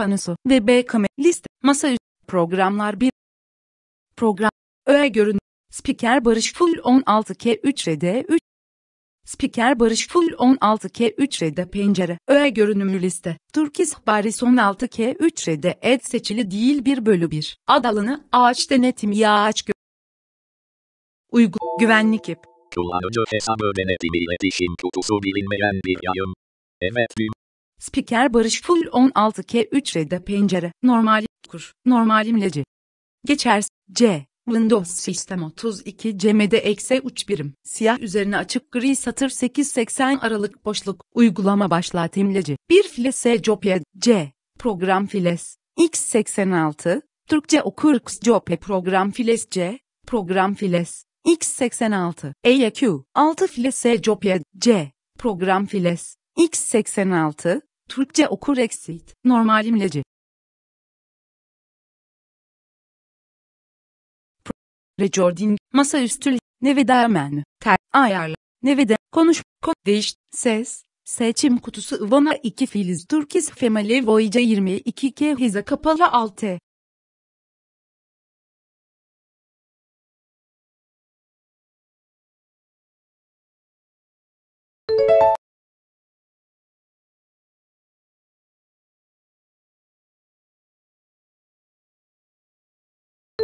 panosu ve B kamera liste masaüstü programlar 1 program öğe görün spiker Barış Full 16K3 RD 3 Spiker Barış Full 16K3 RD pencere öğe görünümlü liste Turkis Baris 16K3 RD ed seçili değil 1 bölü 1 ad alanı ağaç denetim yağaç gö Uygu güvenlik ip Kullanıcı hesabı denetim iletişim kutusu bilinmeyen bir yayın. Evet. Spiker Barış Full 16K3 RD pencere normal kur normal imleci Geçer C Windows Sistem 32 CMD eksi 3 birim. Siyah üzerine açık gri satır 880 aralık boşluk. Uygulama başlat imleci. Bir files Jopya C. Program files. X86. Türkçe okur Jope program files C. Program files. X86. EYQ. 6 files Jopya C. Program files. X86. Türkçe okur exit. Normal imleci. Recording, masaüstü, Nevada menü, ter, ayarla, Nevada, konuş, kod, değiş, ses, seçim kutusu Ivana 2 Filiz Turkis Family Voyager 22 K hıza kapalı 6.